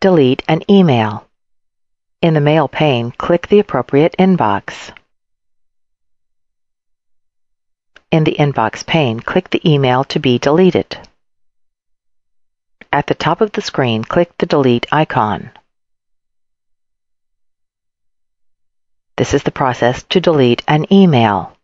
delete an email. In the Mail pane, click the appropriate inbox. In the Inbox pane, click the email to be deleted. At the top of the screen, click the Delete icon. This is the process to delete an email.